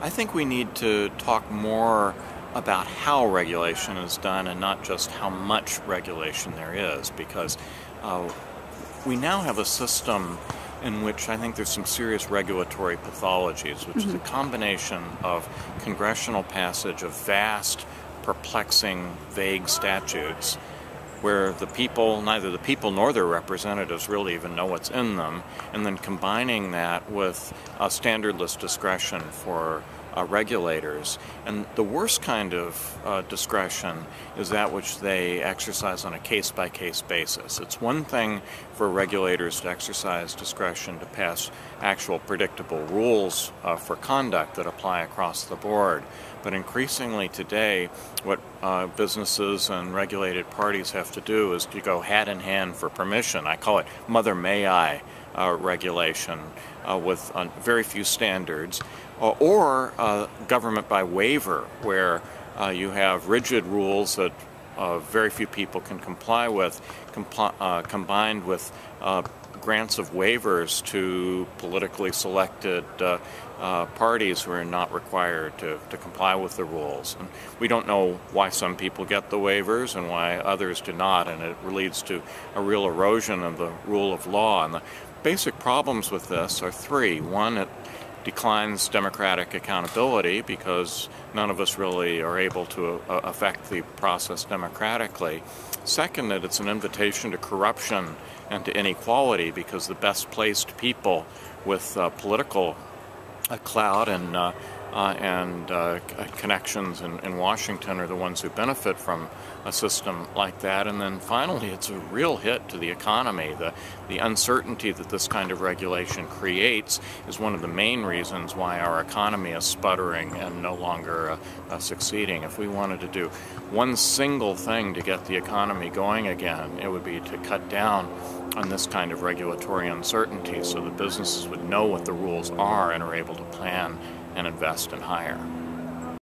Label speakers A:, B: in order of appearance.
A: I think we need to talk more about how regulation is done and not just how much regulation there is because uh, we now have a system in which I think there's some serious regulatory pathologies, which mm-hmm. is a mm-hmm. combination of congressional passage of vast, perplexing, vague statutes where the people, neither the people nor their representatives really even know what's in them, and then combining that with a standardless discretion for uh, regulators. And the worst kind of uh, discretion is that which they exercise on a case by case basis. It's one thing for regulators to exercise discretion to pass actual predictable rules uh, for conduct that apply across the board. But increasingly today, what uh, businesses and regulated parties have to do is to go hat in hand for permission. I call it Mother May I regulation uh, with uh, very few standards, uh, or uh, government by waiver, where uh, you have rigid rules that very few people can comply with, compli- combined with grants of waivers to politically selected uh, uh, parties who are not required to, to comply with the rules. And we don't know why some people get the waivers and why others do not, and it leads to a real erosion of the rule of law. And the basic problems with this are three. One, it declines democratic accountability because none of us really are able to uh, affect the process democratically. Second, that it's an invitation to corruption and to inequality because the best placed people with uh, political uh, clout and uh, and uh, connections in, in, Washington are the ones who benefit from a system like that. And then finally, it's a real hit to the economy. The, the uncertainty that this kind of regulation creates is one of the main reasons why our economy is sputtering and no longer uh, uh, succeeding. If we wanted to do one single thing to get the economy going again, it would be to cut down on this kind of regulatory uncertainty so that businesses would know what the rules are and are able to plan and invest and hire.